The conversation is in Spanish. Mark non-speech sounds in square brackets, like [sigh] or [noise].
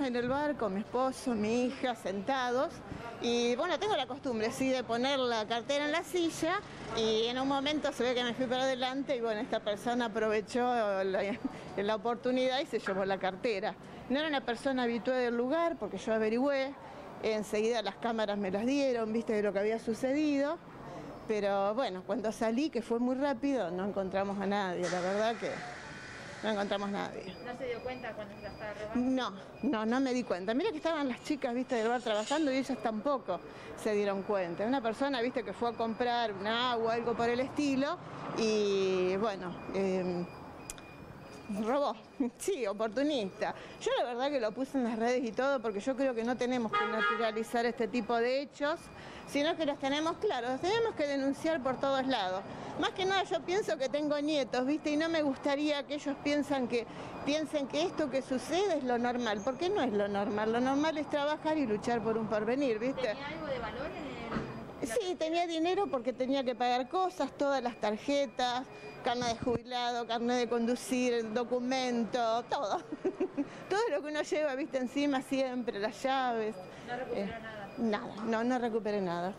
en el bar con mi esposo, mi hija, sentados. Y bueno, tengo la costumbre, sí, de poner la cartera en la silla y en un momento se ve que me fui para adelante y bueno, esta persona aprovechó la, la oportunidad y se llevó la cartera. No era una persona habitual del lugar porque yo averigüé, enseguida las cámaras me las dieron, viste de lo que había sucedido. Pero bueno, cuando salí, que fue muy rápido, no encontramos a nadie, la verdad que no encontramos nadie. ¿No se dio cuenta cuando se la estaba robando? No, no, no me di cuenta. Mira que estaban las chicas, viste, del bar trabajando y ellas tampoco se dieron cuenta. Una persona, viste, que fue a comprar un agua, algo por el estilo, y bueno, eh, robó. [laughs] Sí, oportunista. Yo la verdad que lo puse en las redes y todo porque yo creo que no tenemos que naturalizar este tipo de hechos, sino que los tenemos claros, los tenemos que denunciar por todos lados. Más que nada yo pienso que tengo nietos, ¿viste? Y no me gustaría que ellos que, piensen que esto que sucede es lo normal, porque no es lo normal. Lo normal es trabajar y luchar por un porvenir, ¿viste? ¿Tenía algo de valor en el...? Sí, tenía dinero porque tenía que pagar cosas, todas las tarjetas, carne de jubilado, carne de conducir, documento, todo. [laughs] todo lo que uno lleva, viste, encima siempre, las llaves. No recuperó Eh, nada. Nada, no, no recuperé nada.